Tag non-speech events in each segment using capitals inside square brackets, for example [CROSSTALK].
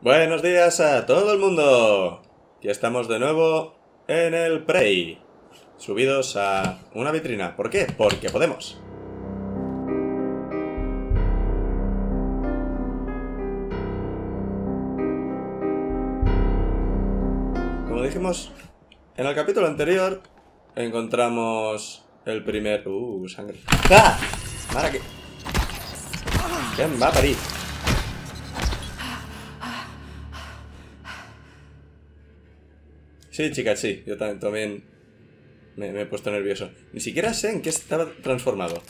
Buenos días a todo el mundo. Ya estamos de nuevo en el Prey. Subidos a una vitrina. ¿Por qué? Porque podemos. Como dijimos en el capítulo anterior, encontramos el primer... Uh, sangre. ¡Ah! ¡Mara que... ¿Quién va a parir? Sí, chicas, sí. Yo también, me, me he puesto nervioso. Ni siquiera sé en qué estaba transformado.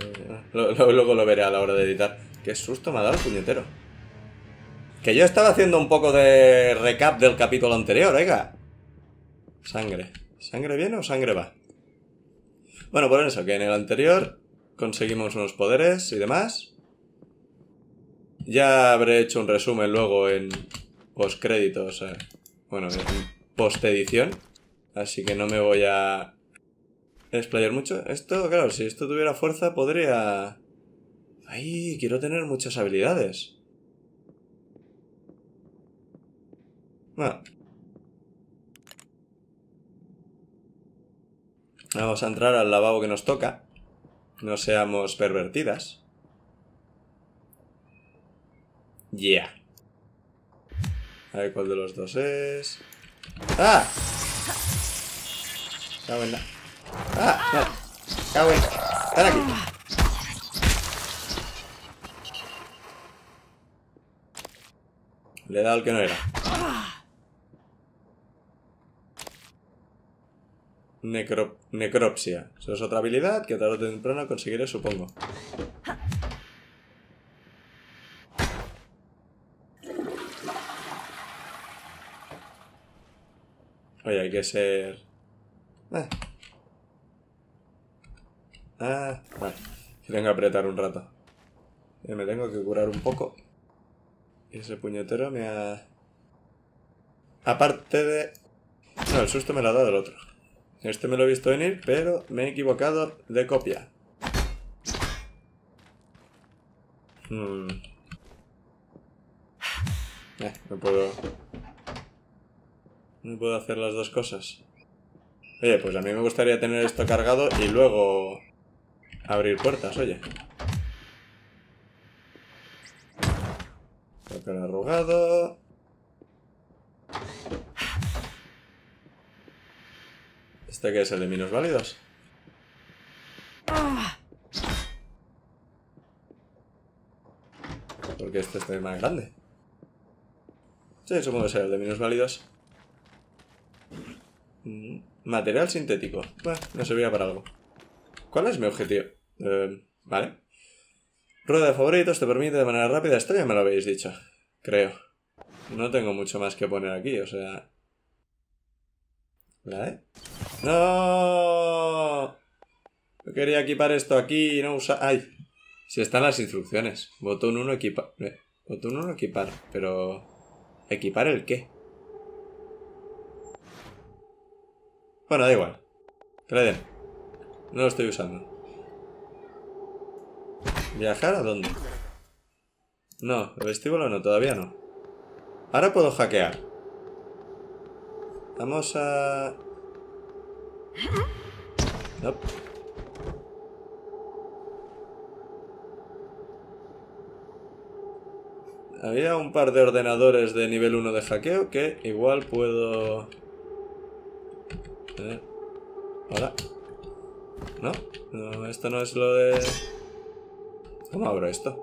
Eh, luego lo veré a la hora de editar. Qué susto me ha dado el puñetero. Que yo estaba haciendo un poco de recap del capítulo anterior, oiga. Sangre. ¿Sangre viene o sangre va? Bueno, por eso, que en el anterior conseguimos unos poderes y demás. Ya habré hecho un resumen luego en postcréditos. eh, bueno, en postedición. Así que no me voy a explayar mucho. Esto, claro, si esto tuviera fuerza podría... Ay, quiero tener muchas habilidades. Bueno. Vamos a entrar al lavabo que nos toca. No seamos pervertidas. Yeah. A ver cuál de los dos es. ¡Ah! Cago. ¡Ah! No. Cago en... ¡Ven aquí! Le he dado al que no era. Necro... Necropsia. Eso es otra habilidad que tarde o temprano conseguiré, supongo. Oye, hay que ser... Ah, ah vale. Tengo que apretar un rato. Eh, Me tengo que curar un poco. Y ese puñetero me ha... Aparte de... No, el susto me lo ha dado el otro. Este me lo he visto venir, pero me he equivocado de copia. Hmm. Eh, no puedo... No puedo hacer las dos cosas. Oye, pues a mí me gustaría tener esto cargado y luego abrir puertas, oye. Papel arrugado. ¿Este qué es el de minos válidos? Porque este es más grande. Sí, supongo que será el de minos válidos. Mm, Material sintético. Bueno, me serviría para algo. ¿Cuál es mi objetivo? Eh, vale. Rueda de favoritos te permite de manera rápida. Esto ya me lo habéis dicho. Creo. No tengo mucho más que poner aquí, o sea... ¡No! Yo quería equipar esto aquí y no usar... ¡Ay! Si están las instrucciones. Botón 1 equipar... eh, Botón 1 equipar, pero... ¿Equipar el qué? Bueno, da igual. Que. No lo estoy usando. ¿Viajar a dónde? No, el vestíbulo no, todavía no. Ahora puedo hackear. Vamos a... No. Había un par de ordenadores de nivel 1 de hackeo que igual puedo... Eh, Hola. ¿No? No, esto no es lo de... ¿Cómo abro esto?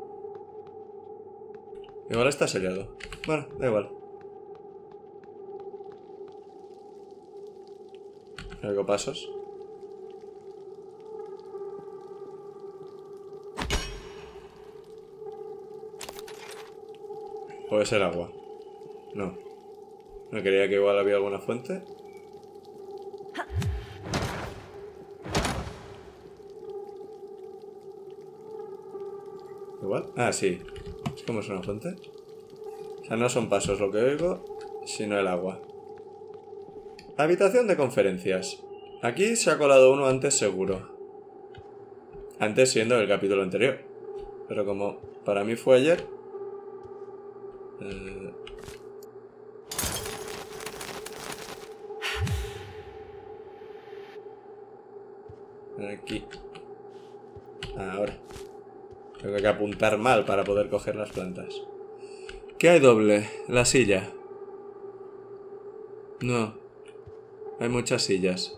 Igual está sellado. Bueno, da igual. Hago pasos. Puede ser agua. No. Me creía que igual había alguna fuente. Ah, sí. Es como es una fuente. O sea, no son pasos lo que oigo, sino el agua. Habitación de conferencias. Aquí se ha colado uno antes seguro. Antes siendo el capítulo anterior. Pero como para mí fue ayer... Eh. Aquí. Tengo que apuntar mal para poder coger las plantas. ¿Qué hay doble? La silla. No. Hay muchas sillas.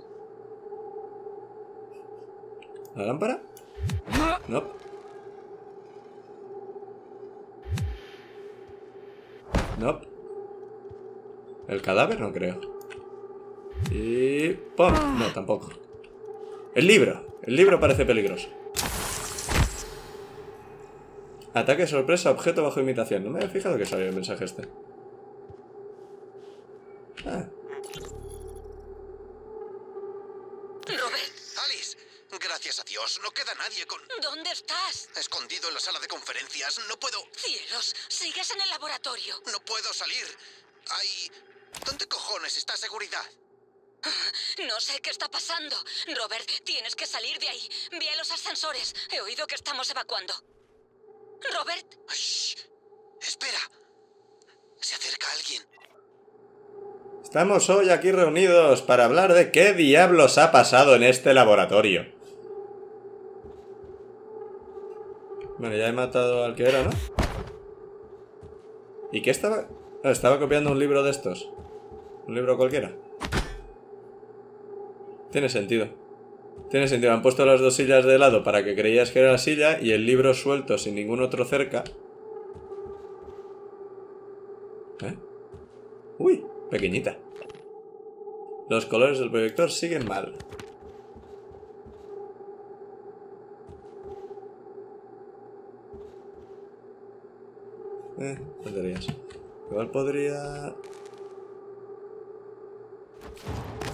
¿La lámpara? No. No. ¿El cadáver? No creo. Y... ¡Pum! No, tampoco. El libro. El libro parece peligroso. Ataque sorpresa, objeto bajo imitación. No me he fijado que sabía el mensaje este. Ah. Robert, Alice, gracias a Dios, no queda nadie con... ¿Dónde estás? Escondido en la sala de conferencias, no puedo... Cielos, sigues en el laboratorio. No puedo salir. Hay... ¿Dónde cojones está seguridad? No sé qué está pasando. Robert, tienes que salir de ahí. Ve a los ascensores. He oído que estamos evacuando. Robert, Shh. Espera. Se acerca alguien. Estamos hoy aquí reunidos para hablar de qué diablos ha pasado en este laboratorio. Bueno, ya he matado al que era, ¿no? ¿Y qué estaba...? Ah, estaba copiando un libro de estos. Un libro cualquiera. Tiene sentido. Tiene sentido. Han puesto las dos sillas de lado para que creías que era la silla y el libro suelto sin ningún otro cerca. ¿Eh? Uy, pequeñita. Los colores del proyector siguen mal. Eh, tonterías. Igual podría...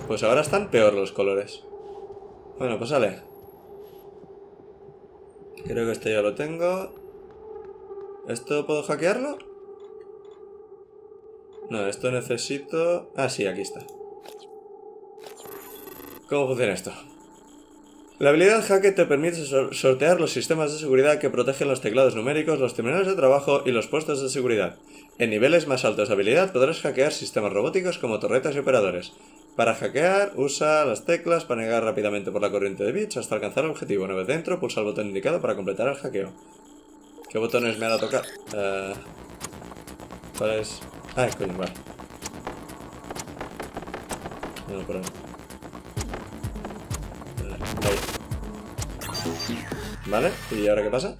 Pues ahora están peor los colores. Bueno, pues sale. Creo que este ya lo tengo. ¿Esto puedo hackearlo? No, esto necesito... Ah, sí, aquí está. ¿Cómo funciona esto? La habilidad Hacker te permite sor- sortear los sistemas de seguridad que protegen los teclados numéricos, los terminales de trabajo y los puestos de seguridad. En niveles más altos de habilidad podrás hackear sistemas robóticos como torretas y operadores. Para hackear, usa las teclas para navegar rápidamente por la corriente de bits hasta alcanzar el objetivo. Una vez dentro, pulsa el botón indicado para completar el hackeo. ¿Qué botones me ha dado tocar? Eh, ¿Cuál es? Ah, coño, vale. No, por. Eh, ahí. ¿Vale? ¿Y ahora qué pasa?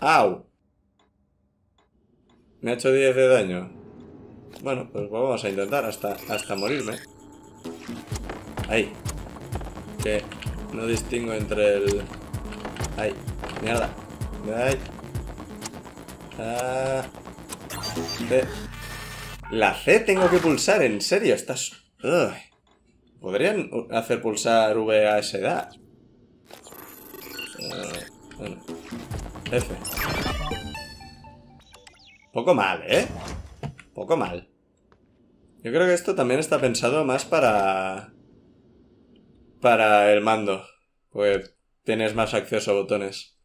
¡Au! Me ha hecho 10 de daño. Bueno, pues vamos a intentar hasta, hasta morirme. Ahí. Que no distingo entre el... Ahí. Mierda. Ahí. Ah. La C tengo que pulsar, en serio, estás... ¿Podrían hacer pulsar V a esa edad? Eh, bueno. F. Poco mal, ¿eh? Poco mal. Yo creo que esto también está pensado más para... Para el mando. Pues tienes más acceso a botones.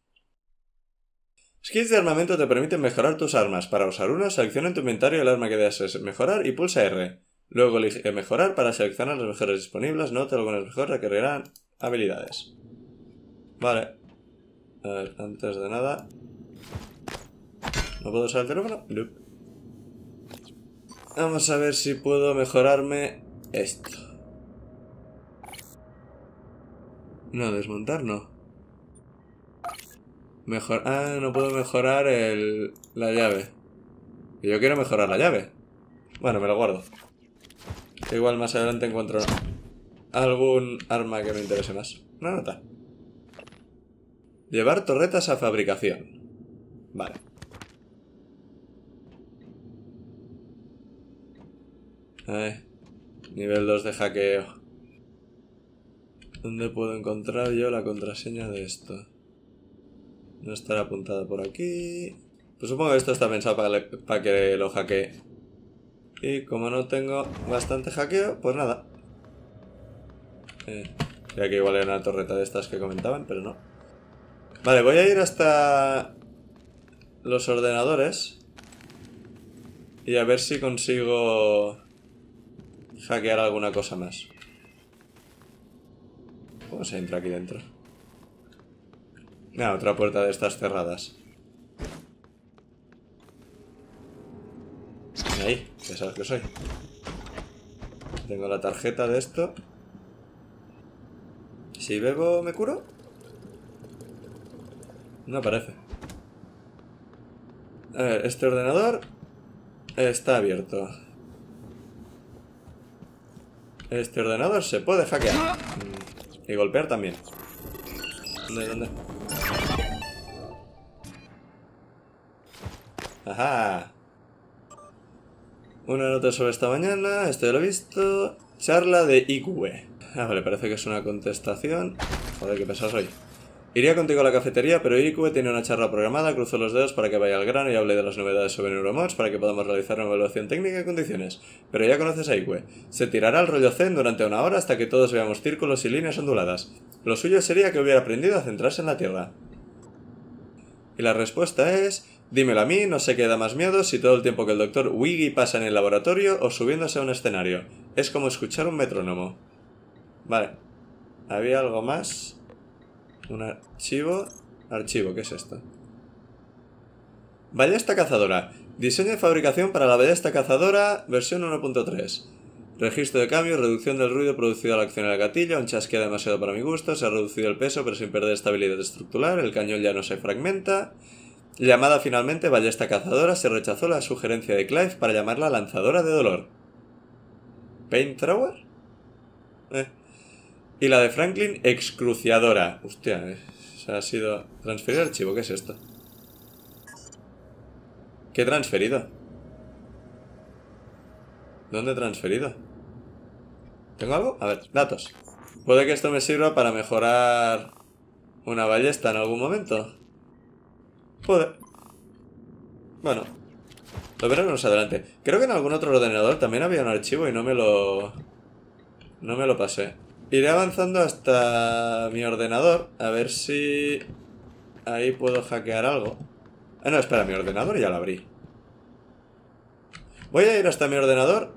Skills de armamento te permiten mejorar tus armas. Para usar una, selecciona en tu inventario el arma que desees mejorar y pulsa R. Luego elige mejorar para seleccionar las mejores disponibles. Nota algunas mejores requerirán habilidades. Vale. A ver, antes de nada... ¿No puedo usar el teléfono? Vamos a ver si puedo mejorarme esto. No, desmontar no. Mejor... Ah, no puedo mejorar el... la llave. Yo quiero mejorar la llave. Bueno, me lo guardo. Igual más adelante encuentro algún arma que me interese más. Una nota. Llevar torretas a fabricación. Vale. Nivel 2 de hackeo. ¿Dónde puedo encontrar yo la contraseña de esto? No estará apuntada por aquí. Pues supongo que esto está pensado para, para que lo hackee. Y como no tengo bastante hackeo, pues nada. Eh, ya que igual era una torreta de estas que comentaban, pero no. Vale, voy a ir hasta los ordenadores. Y a ver si consigo hackear alguna cosa más. ¿Cómo se entra aquí dentro? Ah, otra puerta de estas cerradas. Ahí, ya sabes que soy. Tengo la tarjeta de esto. Si bebo, ¿me curo? No parece. A ver, este ordenador está abierto. Este ordenador se puede hackear. Y golpear también. ¿Dónde, dónde? Ajá. Una nota sobre esta mañana, esto ya lo he visto. Charla de IQE. Ah, vale, parece que es una contestación. Joder, qué pesado soy. Iría contigo a la cafetería, pero IQE tiene una charla programada, cruzo los dedos para que vaya al grano y hable de las novedades sobre Neuromods para que podamos realizar una evaluación técnica en condiciones. Pero ya conoces a IQE. Se tirará el rollo Zen durante una hora hasta que todos veamos círculos y líneas onduladas. Lo suyo sería que hubiera aprendido a centrarse en la Tierra. Y la respuesta es... Dímelo a mí, no sé qué da más miedo si todo el tiempo que el doctor Wiggy pasa en el laboratorio o subiéndose a un escenario. Es como escuchar un metrónomo. Vale. ¿Había algo más? Un archivo. Archivo, ¿qué es esto? Ballesta cazadora. Diseño y fabricación para la ballesta cazadora versión 1.3. Registro de cambio, reducción del ruido producido al accionar el gatillo, un chasquea demasiado para mi gusto, se ha reducido el peso pero sin perder estabilidad estructural, el cañón ya no se fragmenta. Llamada finalmente ballesta cazadora, se rechazó la sugerencia de Clive para llamarla lanzadora de dolor. ¿Paint thrower? Eh. Y la de Franklin, excruciadora. Hostia, se ha sido... Transferir archivo, ¿qué es esto? ¿Qué he transferido? ¿Dónde he transferido? ¿Tengo algo? A ver, datos. Puede que esto me sirva para mejorar una ballesta en algún momento. Puede. Bueno. Lo veremos adelante. Creo que en algún otro ordenador también había un archivo y no me lo... No me lo pasé. Iré avanzando hasta mi ordenador a ver si... Ahí puedo hackear algo. Ah, no, espera, mi ordenador ya lo abrí. Voy a ir hasta mi ordenador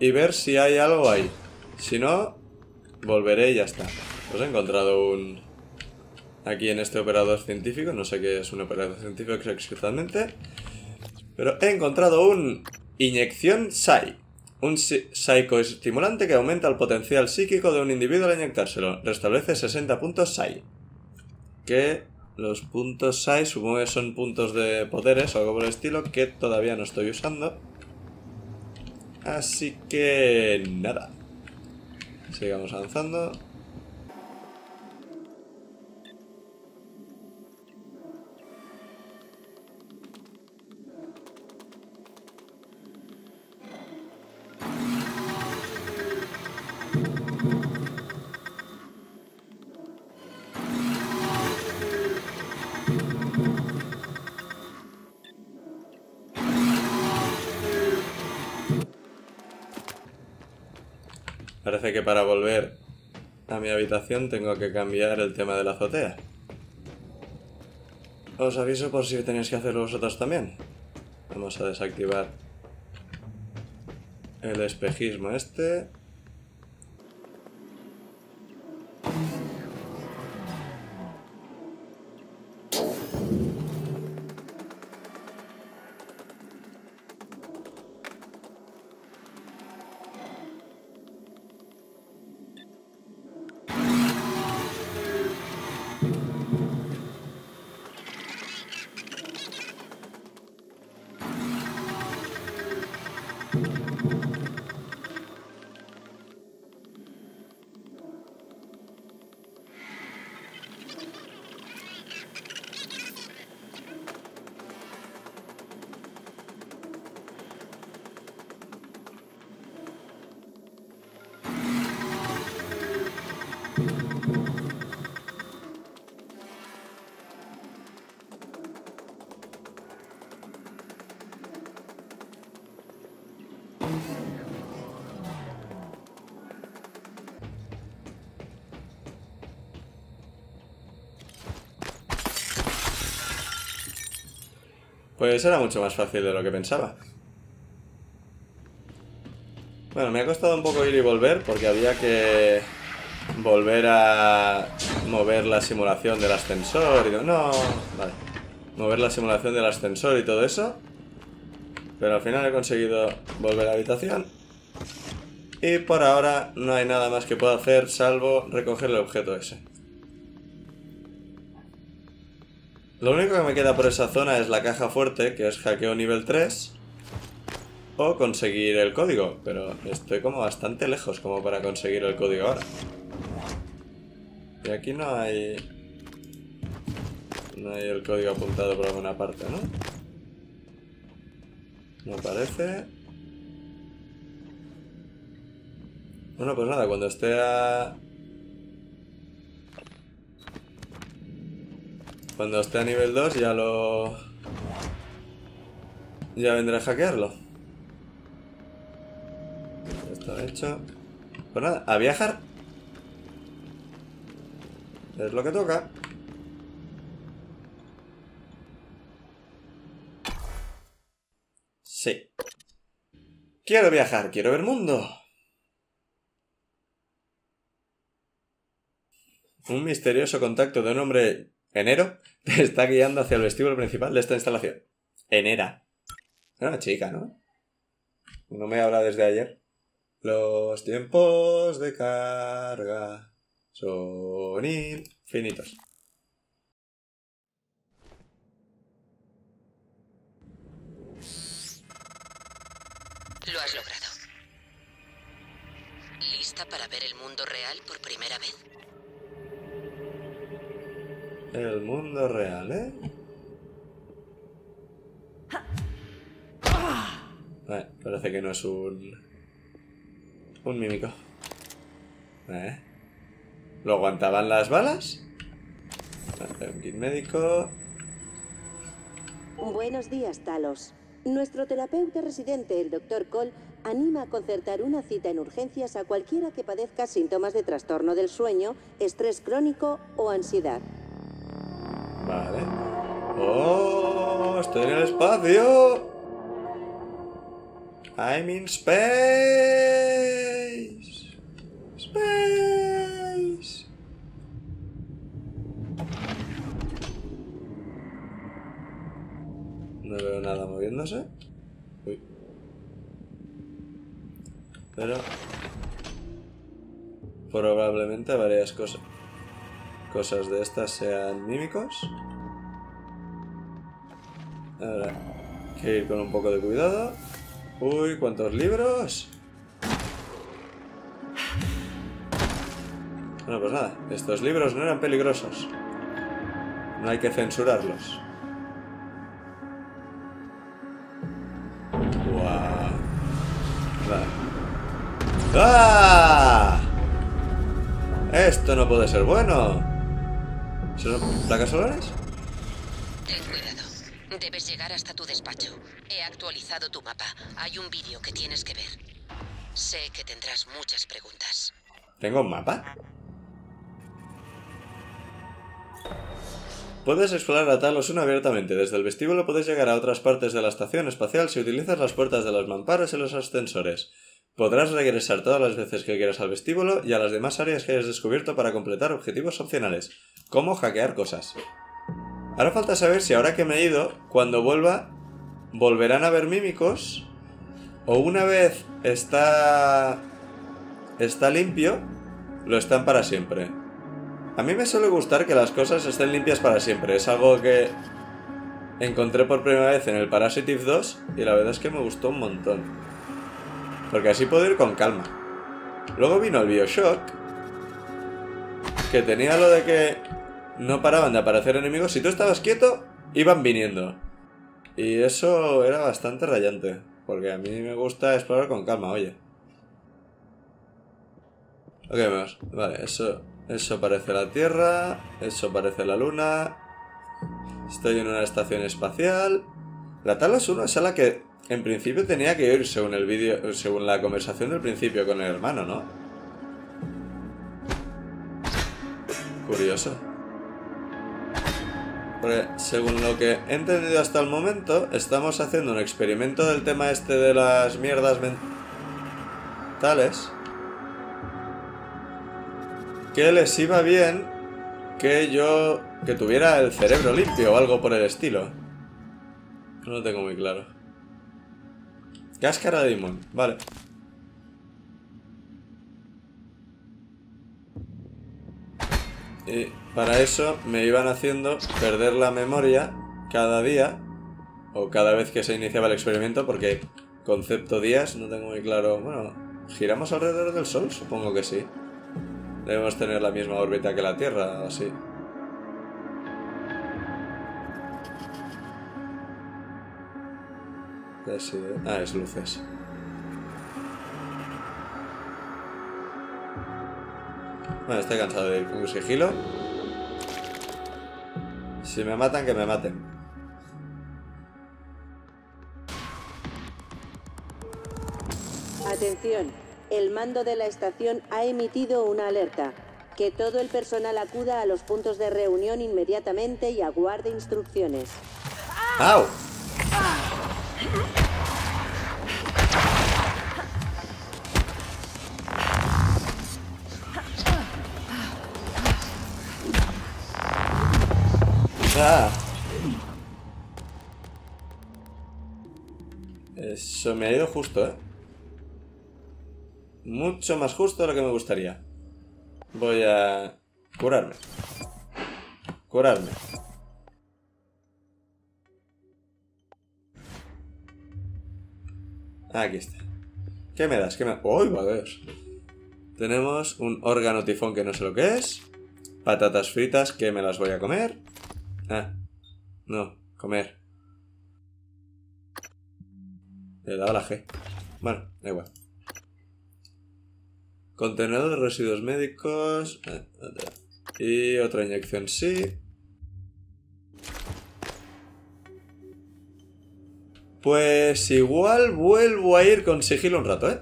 y ver si hay algo ahí. Si no, volveré y ya está. Pues he encontrado un... Aquí en este operador científico, no sé qué es un operador científico exactamente, pero he encontrado un inyección PSI. Un si- psicoestimulante que aumenta el potencial psíquico de un individuo al inyectárselo. Restablece 60 puntos PSI. Que los puntos PSI supongo que son puntos de poderes o algo por el estilo que todavía no estoy usando. Así que nada. Sigamos avanzando. Que para volver a mi habitación tengo que cambiar el tema de la azotea. Os aviso por si tenéis que hacerlo vosotros también. Vamos a desactivar el espejismo este. Pues era mucho más fácil de lo que pensaba. Bueno, me ha costado un poco ir y volver porque había que volver a mover la simulación del ascensor y... No, vale. Mover la simulación del ascensor y todo eso. Pero al final he conseguido volver a la habitación. Y por ahora no hay nada más que pueda hacer salvo recoger el objeto ese. Lo único que me queda por esa zona es la caja fuerte, que es hackeo nivel 3. O conseguir el código, pero estoy como bastante lejos como para conseguir el código ahora. Y aquí no hay... No hay el código apuntado por alguna parte, ¿no? No parece. Bueno, pues nada, cuando esté a... Cuando esté a nivel 2 ya lo... Ya vendré a hackearlo. Esto hecho. Pues nada, a viajar. Es lo que toca. Sí. Quiero viajar, quiero ver mundo. Un misterioso contacto de un hombre enero [LAUGHS] te está guiando hacia el vestíbulo principal de esta instalación. Enera. Era una chica, ¿no? No me habla desde ayer. Los tiempos de carga son infinitos. Lo has logrado. ¿Lista para ver el mundo real por primera vez? El mundo real, ¿eh? Parece que no es un... Un mímico. ¿Lo aguantaban las balas? Un kit médico... Buenos días, Talos. Nuestro terapeuta residente, el Dr. Cole, anima a concertar una cita en urgencias a cualquiera que padezca síntomas de trastorno del sueño, estrés crónico o ansiedad. ¡Oh! ¡Estoy en el espacio! I'm in space. Space. No veo nada moviéndose. Pero... Probablemente varias cosas. Cosas de estas sean mímicos. Ahora, hay que ir con un poco de cuidado. Uy, ¿cuántos libros? Bueno, pues nada, estos libros no eran peligrosos. No hay que censurarlos. ¡Ah! Esto no puede ser bueno. ¿Son placas solares? Debes llegar hasta tu despacho. He actualizado tu mapa. Hay un vídeo que tienes que ver. Sé que tendrás muchas preguntas. ¿Tengo un mapa? Puedes explorar a Talos 1 abiertamente. Desde el vestíbulo puedes llegar a otras partes de la estación espacial si utilizas las puertas de los mamparos y los ascensores. Podrás regresar todas las veces que quieras al vestíbulo y a las demás áreas que hayas descubierto para completar objetivos opcionales, como hackear cosas. Ahora falta saber si ahora que me he ido, cuando vuelva, volverán a ver mímicos o una vez está está limpio, lo están para siempre. A mí me suele gustar que las cosas estén limpias para siempre. Es algo que encontré por primera vez en el Parasitive 2 y la verdad es que me gustó un montón. Porque así puedo ir con calma. Luego vino el Bioshock, que tenía lo de que no paraban de aparecer enemigos. Si tú estabas quieto, iban viniendo. Y eso era bastante rayante, porque a mí me gusta explorar con calma, oye. Ok, vamos. Vale, eso, eso parece la Tierra, eso parece la Luna. Estoy en una estación espacial. La Talos 1 es a la que en principio tenía que ir según el vídeo, según la conversación del principio con el hermano, ¿no? Curioso. Según lo que he entendido hasta el momento, estamos haciendo un experimento del tema este de las mierdas men- mentales que les iba bien que yo que tuviera el cerebro limpio o algo por el estilo. No lo tengo muy claro. Cáscara de limón, vale. Y para eso me iban haciendo perder la memoria cada día o cada vez que se iniciaba el experimento porque concepto días no tengo muy claro. Bueno, ¿giramos alrededor del Sol? Supongo que sí. Debemos tener la misma órbita que la Tierra, así. Así, ¿eh? Ah, es luces. Bueno, estoy cansado de ir con sigilo. Si me matan, que me maten. Atención, el mando de la estación ha emitido una alerta. Que todo el personal acuda a los puntos de reunión inmediatamente y aguarde instrucciones. ¡Au! Ah. Eso me ha ido justo, ¿eh? Mucho más justo de lo que me gustaría. Voy a curarme. Curarme. Aquí está. ¿Qué me das? ¿Qué me... ¡Uy, madre! Tenemos un órgano tifón que no sé lo que es. Patatas fritas que me las voy a comer. Ah, no, comer. Le dado la G. Bueno, da igual. Contenedor de residuos médicos. Ah, y otra inyección sí. Pues igual vuelvo a ir con sigilo un rato, ¿eh?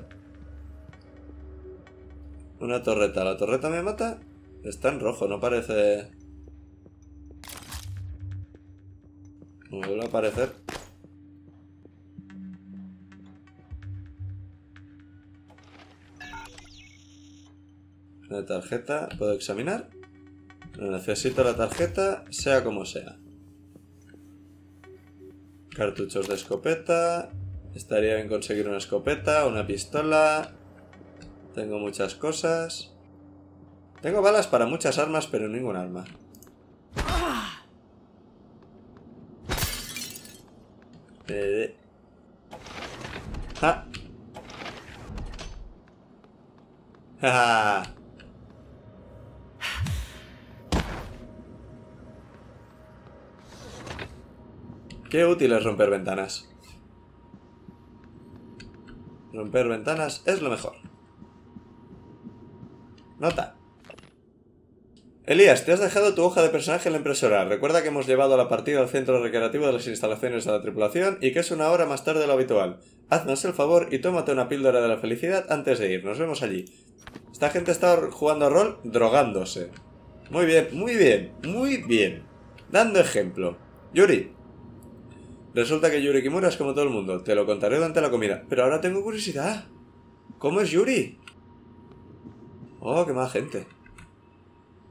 Una torreta. ¿La torreta me mata? Está en rojo, no parece... No vuelve a aparecer. Una tarjeta, ¿puedo examinar? No necesito la tarjeta, sea como sea. Cartuchos de escopeta. Estaría bien conseguir una escopeta, una pistola. Tengo muchas cosas. Tengo balas para muchas armas, pero ningún arma. Eh. Ah. Ah. [LAUGHS] Qué útil es romper ventanas. Romper ventanas es lo mejor. Nota. Elías, te has dejado tu hoja de personaje en la impresora. Recuerda que hemos llevado la partida al centro recreativo de las instalaciones de la tripulación y que es una hora más tarde de lo habitual. Haznos el favor y tómate una píldora de la felicidad antes de ir. Nos vemos allí. Esta gente está jugando a rol drogándose. Muy bien, muy bien, muy bien. Dando ejemplo. Yuri. Resulta que Yuri Kimura es como todo el mundo. Te lo contaré durante la comida. Pero ahora tengo curiosidad. ¿Cómo es Yuri? Oh, qué mala gente.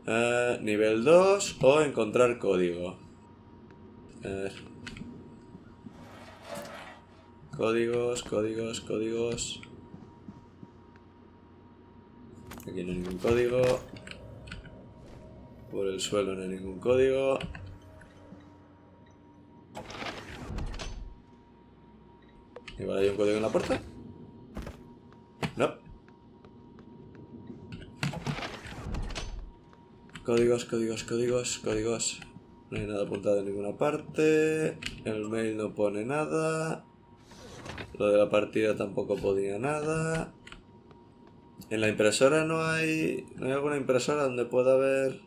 Eh, nivel 2 o encontrar código. Códigos, códigos, códigos. Aquí no hay ningún código. Por el suelo no hay ningún código. Igual hay un código en la puerta. No. Códigos, códigos, códigos, códigos. No hay nada apuntado en ninguna parte. El mail no pone nada. Lo de la partida tampoco ponía nada. En la impresora no hay... ¿No hay alguna impresora donde pueda haber...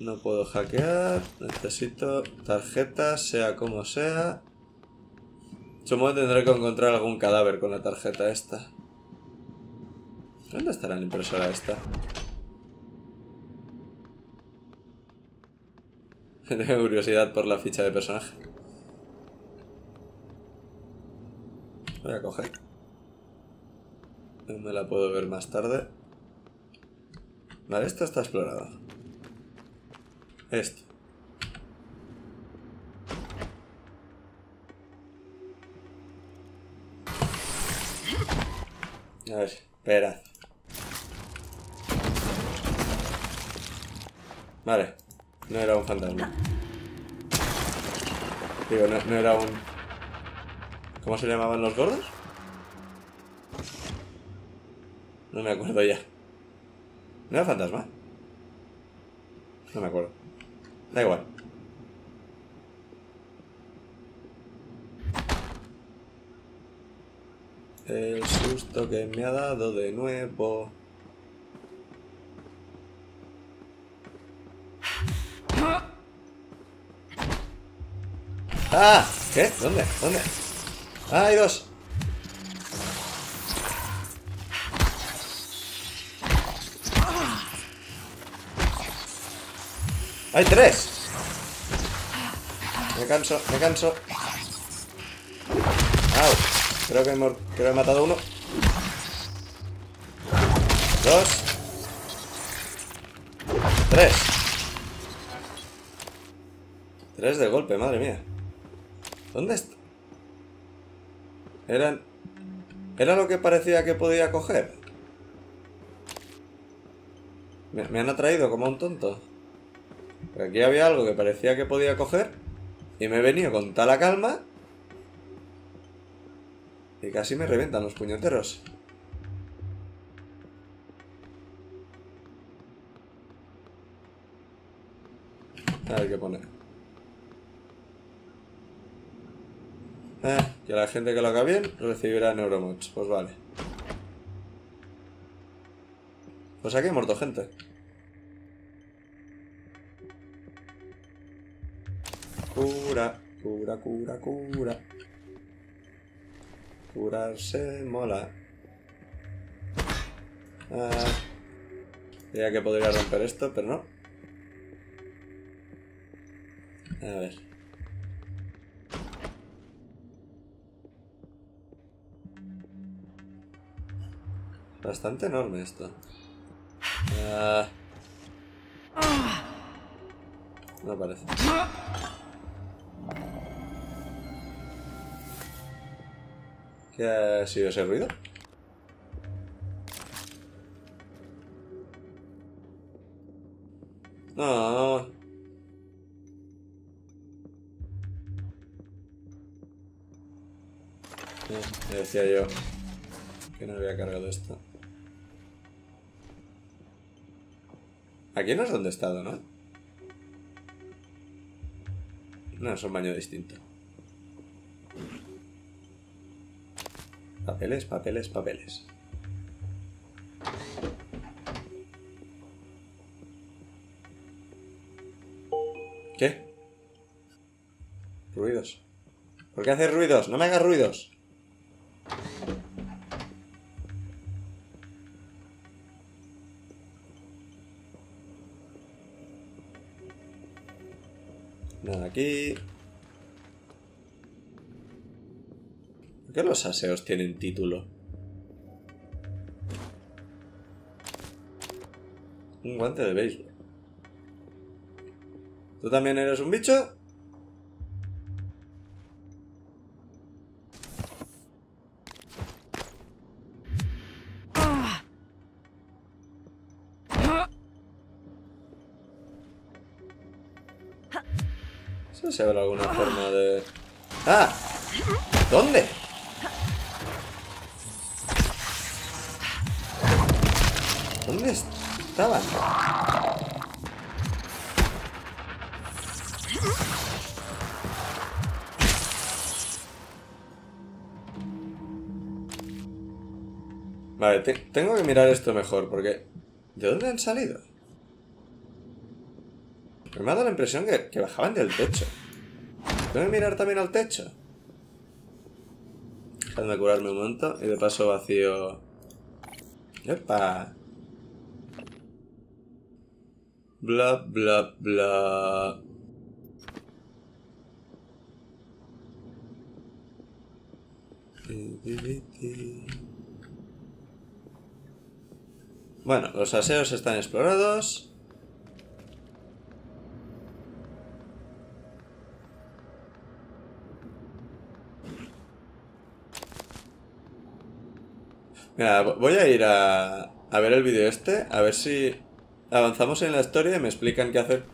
No, puedo hackear. Necesito tarjetas, sea como sea. Supongo que tendré que encontrar algún cadáver con la tarjeta esta. ¿Dónde estará la impresora esta? [LAUGHS] Tengo curiosidad por la ficha de personaje. Voy a coger. No la puedo ver más tarde. Vale, esto está explorado. Esto. A ver, espera. Vale, no era un fantasma. Digo, no era un... ¿Cómo se llamaban los gordos? No me acuerdo ya. ¿No era fantasma? No me acuerdo. Da igual. El susto que me ha dado de nuevo. ¡Ah! ¿Qué? ¿Dónde? ¿Dónde? ¡Ah, hay dos! ¡Hay tres! Me canso, me canso. ¡Au! Creo que, he creo que he matado uno. Dos. Tres. Tres de golpe, madre mía. ¿Dónde está? Eran... ¿Era lo que parecía que podía coger? Me, han atraído como un tonto. Aquí había algo que parecía que podía coger. Y me he venido con tal calma. Y casi me revientan los puñeteros. A ver qué pone. Eh, que la gente que lo haga bien recibirá neuromods. Pues vale. Pues aquí he muerto gente. Cura, cura, cura, cura. Curarse mola. Ah, creía que podría romper esto, pero no. A ver. Bastante enorme esto. Ah. No parece. ¿Qué ha sido ese ruido? No. Eh, decía yo que no había cargado esto. Aquí no es donde he estado, ¿no? No, es un baño distinto. Papeles, papeles, papeles. ¿Qué? Ruidos. ¿Por qué haces ruidos? No me hagas ruidos. Aquí. ¿Por qué los aseos tienen título? Un guante de béisbol. ¿Tú también eres un bicho? Habrá alguna forma de... ¡Ah! ¿Dónde? ¿Dónde estaban? Vale, te- tengo que mirar esto mejor, porque... ¿De dónde han salido? Me ha dado la impresión que, que bajaban del techo. ¿Tengo que mirar también al techo? Dejadme curarme un momento y de paso vacío... ¡Epa! Bla, bla, bla... Bueno, los aseos están explorados. Voy a ir a, a ver el vídeo este, a ver si avanzamos en la historia y me explican qué hacer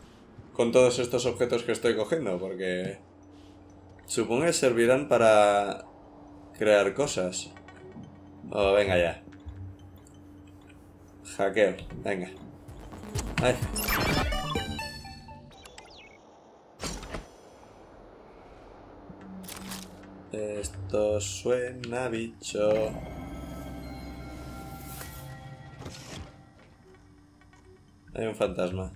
con todos estos objetos que estoy cogiendo, porque supongo que servirán para crear cosas. Oh, venga ya. Hackeo, venga. Esto suena bicho. Hay un fantasma.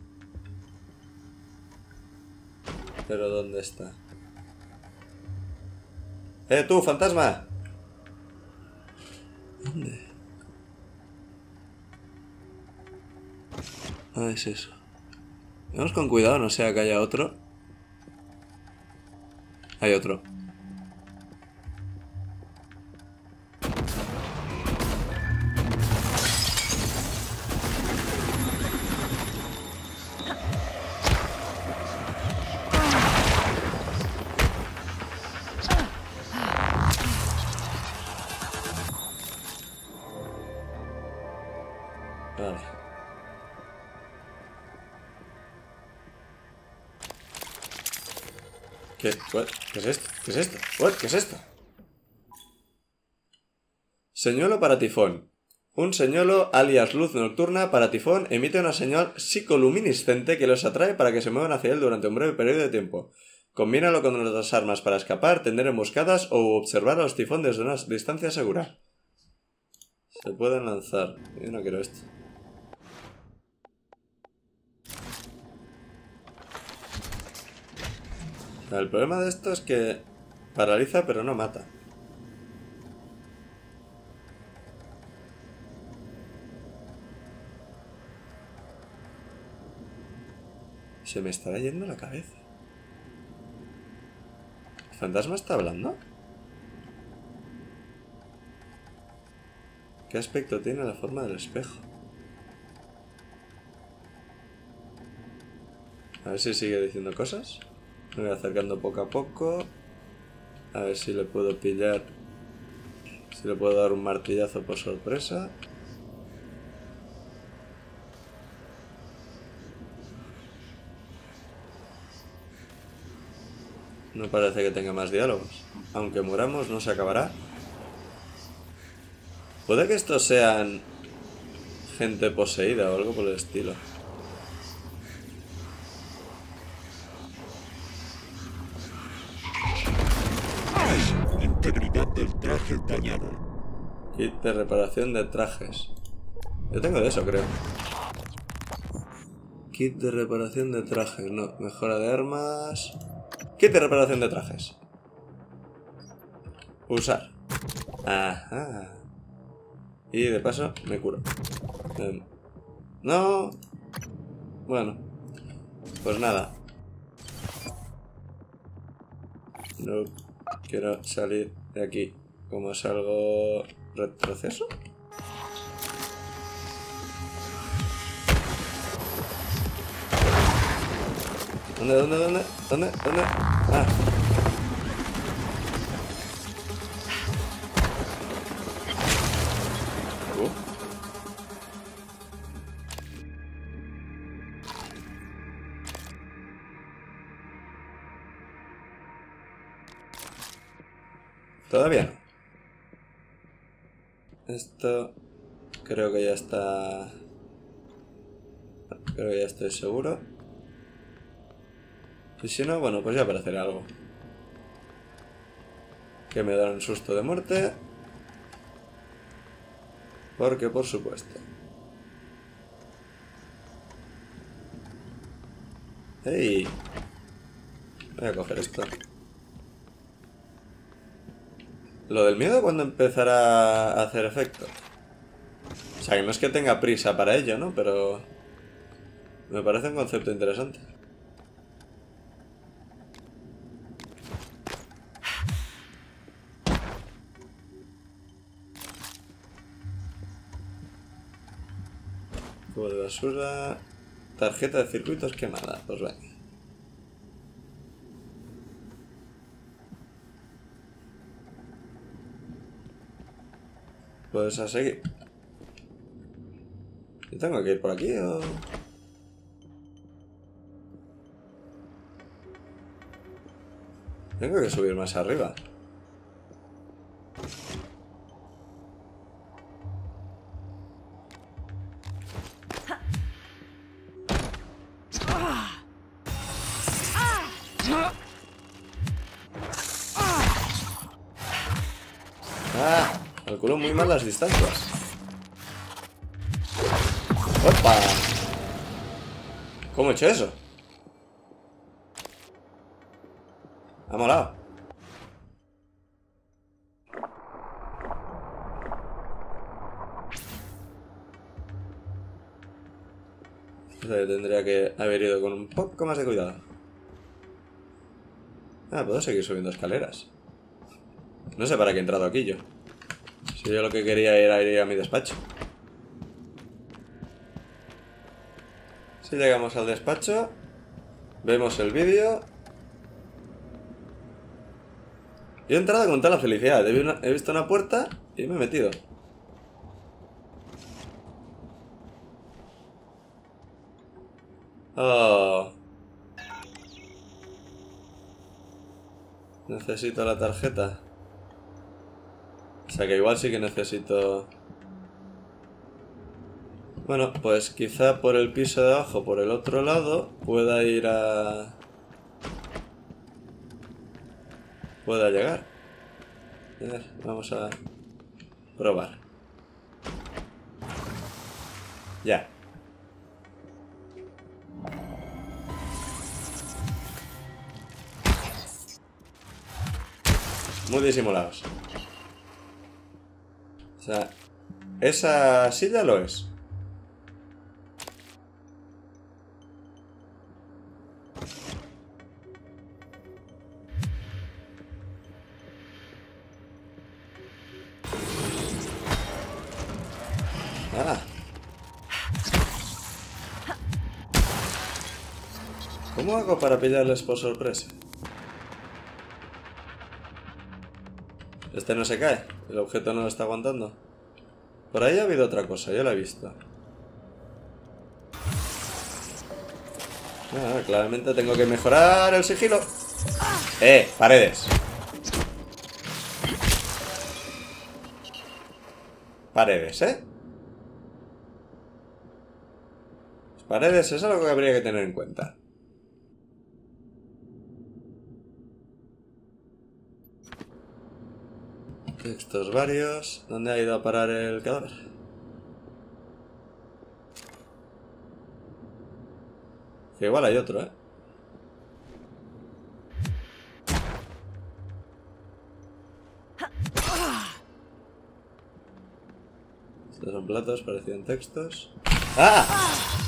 Pero ¿dónde está? ¡Eh, tú, fantasma! ¿Dónde? Ah, es eso. Vamos con cuidado, no sea que haya otro. Hay otro. ¿Qué? ¿Qué es esto? ¿Qué es esto? ¿Qué es esto? Señuelo para tifón. Un señuelo alias luz nocturna para tifón emite una señal psicoluminiscente que los atrae para que se muevan hacia él durante un breve periodo de tiempo. Combínalo con otras armas para escapar, tender emboscadas o observar a los tifón desde una distancia segura. Se pueden lanzar. Yo no quiero esto. El problema de esto es que paraliza pero no mata. Se me estará yendo la cabeza. ¿El fantasma está hablando? ¿Qué aspecto tiene la forma del espejo? A ver si sigue diciendo cosas. Me voy acercando poco a poco. A ver si le puedo pillar. Si le puedo dar un martillazo por sorpresa. No parece que tenga más diálogos. Aunque muramos, no se acabará. Puede que estos sean gente poseída o algo por el estilo. De reparación de trajes. Yo tengo de eso, creo. Kit de reparación de trajes. No, mejora de armas. Kit de reparación de trajes. Usar. Ajá. Y de paso me curo. Em, No. Bueno. Pues nada. No quiero salir de aquí. Como salgo retroceso. ¿Dónde, dónde, dónde? ¿Dónde? ¿Dónde? Ah. Todavía. Esto creo que ya está... Creo que ya estoy seguro. Y si no, bueno, pues ya aparecerá algo. Que me dará un susto de muerte. Porque, por supuesto. ¡Ey! Voy a coger esto. Lo del miedo cuando empezará a hacer efecto. O sea, que no es que tenga prisa para ello, ¿no? Pero... Me parece un concepto interesante. Cubo de basura... Tarjeta de circuitos quemada. Pues venga. Pues a seguir. ¿Yo tengo que ir por aquí o...? Tengo que subir más arriba. Distancias. ¡Opa! ¿Cómo he hecho eso? Ha molado. Tendría que haber ido con un poco más de cuidado. Ah, puedo seguir subiendo escaleras. No sé para qué he entrado aquí yo. Si yo lo que quería era ir a mi despacho. Si llegamos al despacho, vemos el vídeo. Yo he entrado con toda la felicidad. He visto una puerta y me he metido. Oh. Necesito la tarjeta. O sea que igual sí que necesito... Bueno, pues quizá por el piso de abajo, por el otro lado, pueda ir a... Pueda llegar. Vamos a probar. Ya. Muy disimulados. O sea, esa silla lo es. Ah. ¿Cómo hago para pillarles por sorpresa? Este no se cae. El objeto no lo está aguantando. Por ahí ha habido otra cosa, yo la he visto. Ah, claramente tengo que mejorar el sigilo. ¡Eh! ¡Paredes! Paredes, ¿eh? Paredes es algo que habría que tener en cuenta. Textos varios. ¿Dónde ha ido a parar el cadáver? Que igual hay otro, ¿eh? Estos son platos, parecían textos. ¡Ah!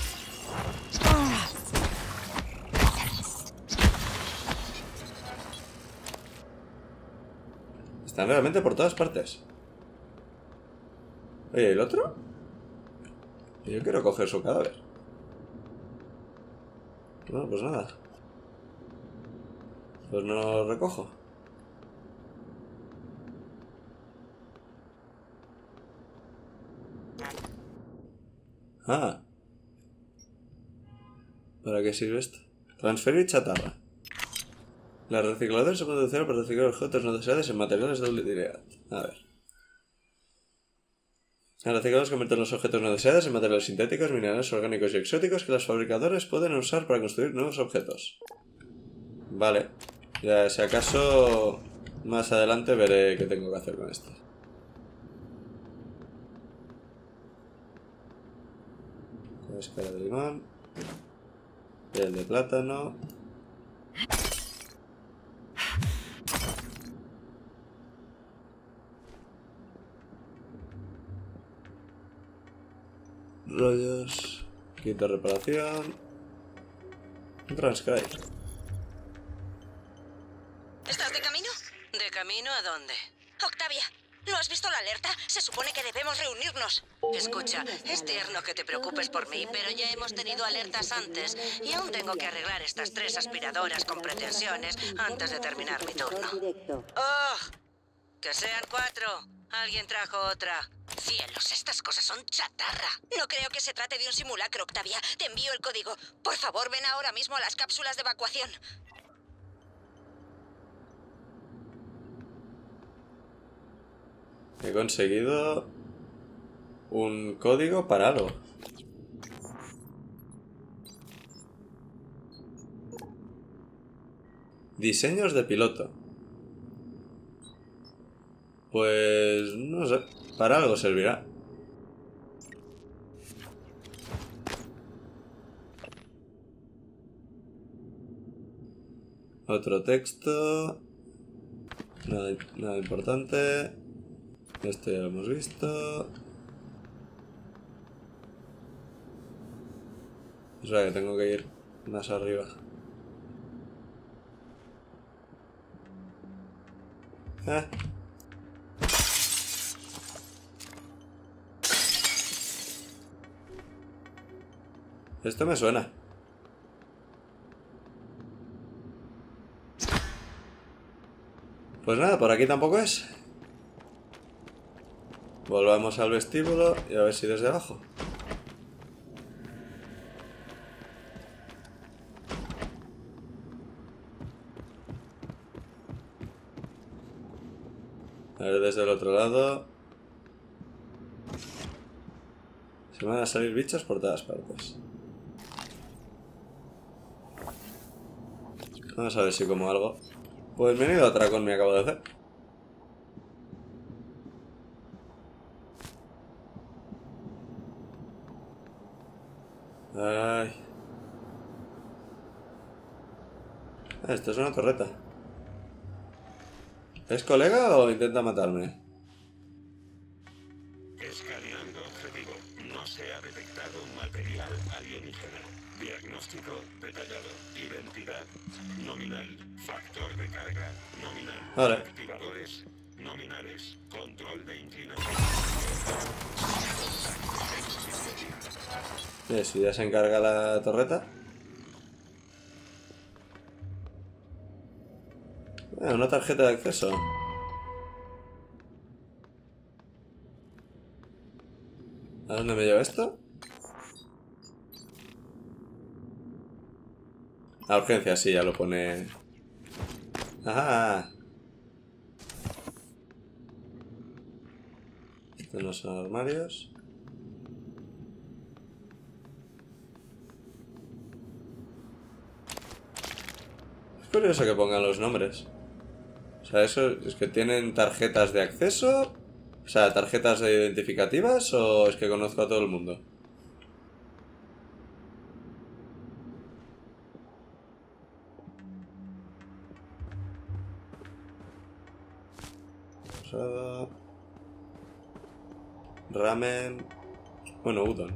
Están realmente por todas partes. Oye, ¿el otro? Yo quiero coger su cadáver. Bueno, pues nada. Pues no lo recojo. Ah. ¿Para qué sirve esto? Transferir chatarra. La recicladora se puede utilizar para reciclar objetos no deseados en materiales de utilidad. A ver. Los recicladores convierten los objetos no deseados en materiales sintéticos, minerales orgánicos y exóticos que los fabricadores pueden usar para construir nuevos objetos. Vale. Ya, si acaso más adelante veré qué tengo que hacer con esto. Cáscara de limón. Piel de plátano. Rollos. Kit de reparación. Un transcribe. ¿Estás de camino? ¿De camino a dónde? Octavia, ¿No has visto la alerta? Se supone que debemos reunirnos. Escucha, es tierno que te preocupes por mí, pero ya hemos tenido alertas antes y aún tengo que arreglar estas tres aspiradoras con pretensiones antes de terminar mi turno. Directo. ¡Oh! ¡Que sean cuatro! Alguien trajo otra. Cielos, estas cosas son chatarra. No creo que se trate de un simulacro, Octavia. Te envío el código. Por favor, ven ahora mismo a las cápsulas de evacuación. He conseguido un código para algo. Diseños de piloto. Pues no sé, para algo servirá. Otro texto. Nada, importante. Esto ya lo hemos visto. O sea que tengo que ir más arriba. Ah. Esto me suena. Pues nada, por aquí tampoco es. Volvamos al vestíbulo y a ver si desde abajo. A ver desde el otro lado. Se van a salir bichos por todas partes. Vamos a ver si como algo. Pues venido atracón me acabo de hacer. Ay. Esto es una torreta. ¿Es colega o intenta matarme? Escaneando objetivo. No se ha detectado material alienígena. Diagnóstico detallado. Identidad nominal. Factor de carga nominal. Vale. Activadores nominales. Control de inclinación. Eh, si ya se encarga la torreta. Ah, una tarjeta de acceso. ¿A dónde me lleva esto? A urgencia, sí, ya lo pone. Ajá. Estos no son armarios. Es curioso que pongan los nombres. O sea, eso es que tienen tarjetas de acceso. O sea, tarjetas identificativas o es que conozco a todo el mundo. Ramen. Bueno, udon.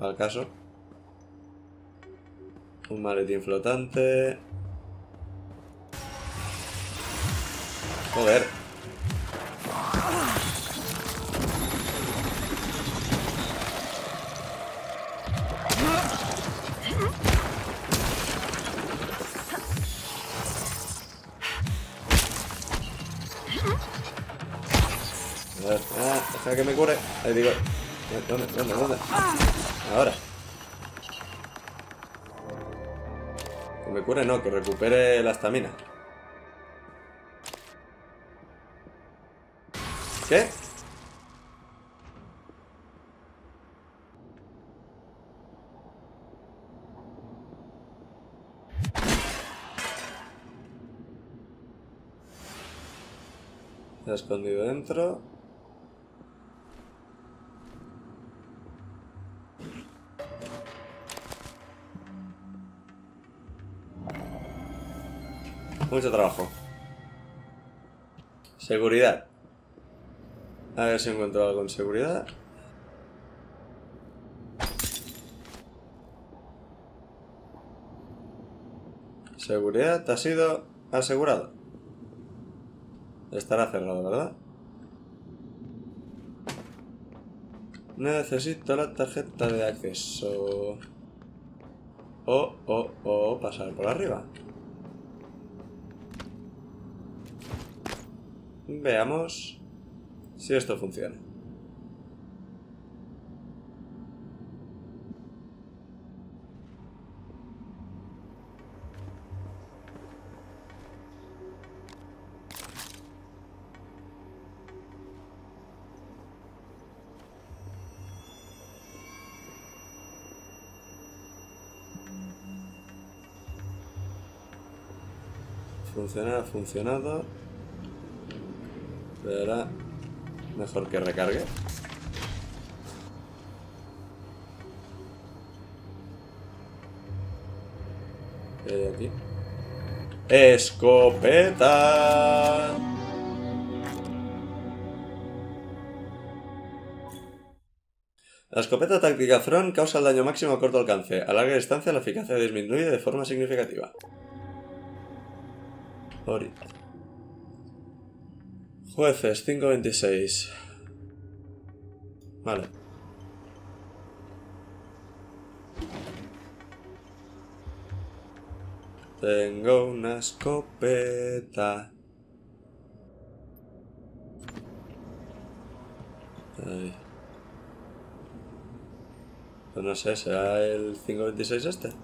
Al caso. Un maletín flotante. Joder. Que me cure. Ahí digo. ¿Dónde? ¿Dónde? ¿Dónde? Ahora. Que me cure, no, que recupere la estamina. ¿Qué? Se ha escondido dentro. Mucho trabajo. Seguridad. A ver si encuentro algo en seguridad. Seguridad ha sido asegurado. Estará cerrado, ¿verdad? Necesito la tarjeta de acceso. O, o, o, pasar por arriba. Veamos si esto funciona. Funciona, ha funcionado. Mejor que recargue. ¿Qué hay aquí? ¡Escopeta! La escopeta táctica Front causa el daño máximo a corto alcance. A larga distancia la eficacia disminuye de forma significativa. Ahorita. Jueces, 526. Vale. Tengo una escopeta. Pues no sé, ¿será el 526 este?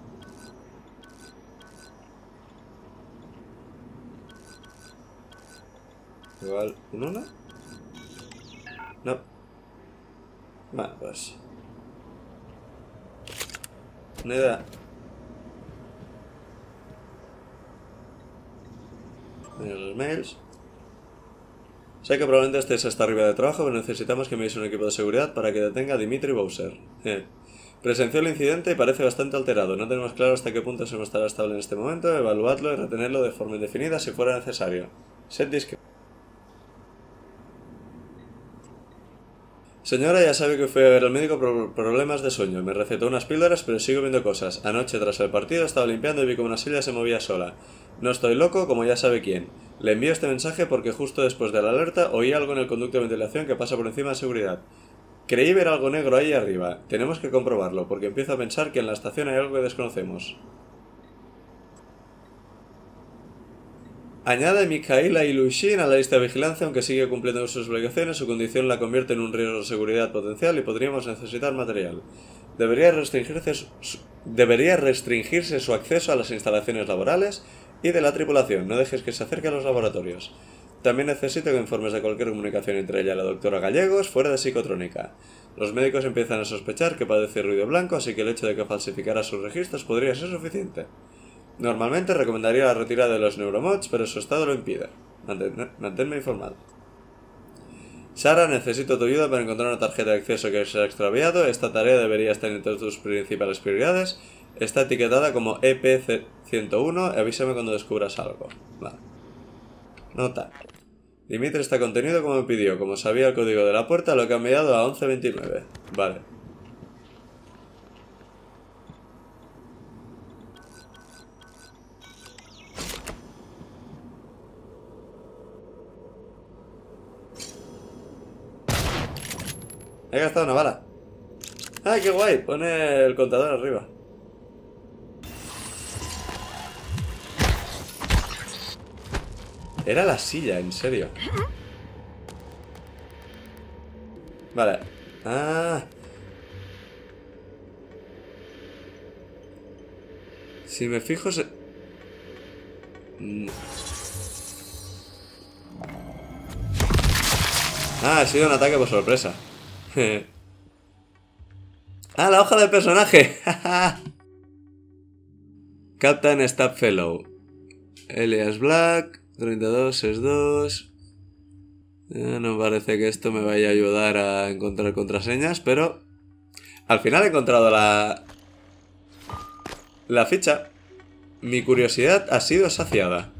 Igual, ¿un uno? No. Bueno, pues... Mira los mails. Sé que probablemente estés hasta arriba de trabajo, pero necesitamos que me un equipo de seguridad para que detenga a Dimitri Bowser. Eh. Presenció el incidente y parece bastante alterado. No tenemos claro hasta qué punto se nos estará estable en este momento. Evaluadlo y retenerlo de forma indefinida si fuera necesario. Set discreto. Señora, ya sabe que fui a ver al médico por problemas de sueño. Me recetó unas píldoras, pero sigo viendo cosas. Anoche, tras el partido, estaba limpiando y vi como una silla se movía sola. No estoy loco, como ya sabe quién. Le envío este mensaje porque justo después de la alerta oí algo en el conducto de ventilación que pasa por encima de seguridad. Creí ver algo negro ahí arriba. Tenemos que comprobarlo, porque empiezo a pensar que en la estación hay algo que desconocemos. Añade Mikhaila Ilushin a la lista de vigilancia, aunque sigue cumpliendo sus obligaciones, su condición la convierte en un riesgo de seguridad potencial y podríamos necesitar material. Debería restringirse, su, debería restringirse su acceso a las instalaciones laborales y de la tripulación. No dejes que se acerque a los laboratorios. También necesito que informes de cualquier comunicación entre ella y la doctora Gallegos fuera de psicotrónica. Los médicos empiezan a sospechar que padece ruido blanco, así que el hecho de que falsificara sus registros podría ser suficiente. Normalmente recomendaría la retirada de los neuromods, pero su estado lo impide. manténme informado. Sara, necesito tu ayuda para encontrar una tarjeta de acceso que se ha extraviado. Esta tarea debería estar entre tus principales prioridades. Está etiquetada como EP101 avísame cuando descubras algo. Nota. Dimitri está contenido como me pidió. Como sabía el código de la puerta, lo he cambiado a 1129. Vale. He gastado una bala. ¡Ay, qué guay! Pone el contador arriba. Era la silla, en serio. Vale. Ah. Si me fijo se... Mm. Ah, ha sido un ataque por sorpresa. Ah, la hoja del personaje. [LAUGHS] Captain Fellow Elias Black. 32 es 2. no parece que esto me vaya a ayudar a encontrar contraseñas, pero... Al final he encontrado la... La ficha. Mi curiosidad ha sido saciada.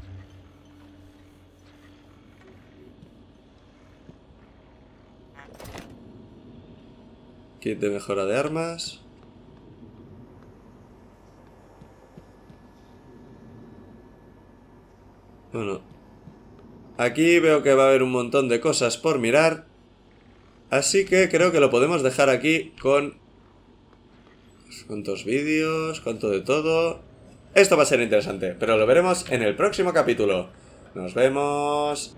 Kit de mejora de armas. Bueno. Aquí veo que va a haber un montón de cosas por mirar. Así que creo que lo podemos dejar aquí con... ¿Cuántos vídeos? ¿Cuánto de todo? Esto va a ser interesante, pero lo veremos en el próximo capítulo. Nos vemos...